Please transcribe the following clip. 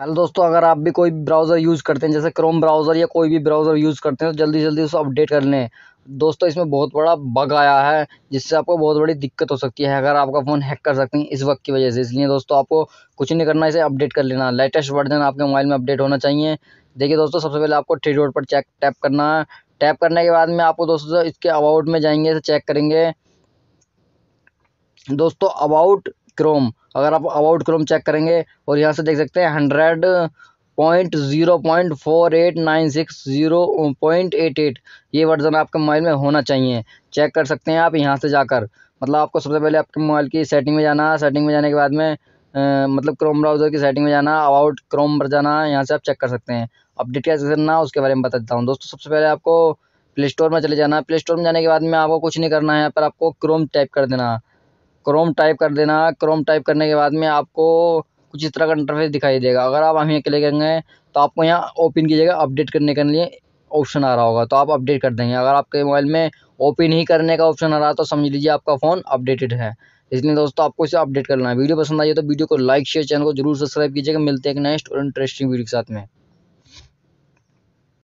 Hello दोस्तों, अगर आप भी कोई ब्राउज़र यूज़ करते हैं, जैसे क्रोम ब्राउज़र या कोई भी ब्राउज़र यूज़ करते हैं तो जल्दी जल्दी उसको अपडेट कर लें। दोस्तों, इसमें बहुत बड़ा बग आया है, जिससे आपको बहुत बड़ी दिक्कत हो सकती है, अगर आपका फ़ोन हैक कर सकते हैं इस वक्त की वजह से। इसलिए दोस्तों, आपको कुछ नहीं करना, इसे अपडेट कर लेना। लेटेस्ट वर्जन आपके मोबाइल में अपडेट होना चाहिए। देखिए दोस्तों, सबसे पहले आपको थ्री डॉट पर चेक, टैप करना है। टैप करने के बाद में आपको दोस्तों, इसके अबाउट में जाएँगे चेक करेंगे। दोस्तों, अबाउट क्रोम अगर आप अबाउट क्रोम चेक करेंगे और यहाँ से देख सकते हैं hundred point zero point four eight nine six zero point eight eight ये वर्जन आपके मोबाइल में होना चाहिए। चेक कर सकते हैं आप यहाँ से जाकर। मतलब आपको सबसे पहले आपके मोबाइल की सेटिंग में जाना है सेटिंग में जाने के बाद में आ, मतलब क्रोम ब्राउज़र की सेटिंग में जाना अबाउट क्रोम पर जाना यहाँ से आप चेक कर सकते हैं। अपडेट कैसे करना उसके बारे में बता देता हूँ। दोस्तों सबसे पहले आपको प्ले स्टोर में चले जाना। है प्ले स्टोर में जाने के बाद में आपको कुछ नहीं करना है यहाँ पर आपको क्रोम टाइप कर देना। क्रोम टाइप कर देना। क्रोम टाइप करने के बाद में आपको कुछ इस तरह का इंटरफेस दिखाई देगा। अगर आप हमें क्लिक करेंगे तो आपको यहाँ ओपन कीजिएगा अपडेट करने के लिए ऑप्शन आ रहा होगा। तो आप अपडेट कर देंगे। अगर आपके मोबाइल में ओपन ही करने का ऑप्शन आ रहा है तो समझ लीजिए आपका फ़ोन अपडेटेड है। इसलिए दोस्तों, आपको इसे अपडेट करना है। वीडियो पसंद आई तो वीडियो को लाइक शेयर चैनल को ज़रूर सब्सक्राइब कीजिएगा। मिलते हैं एक नेक्स्ट और इंटरेस्टिंग वीडियो के साथ में।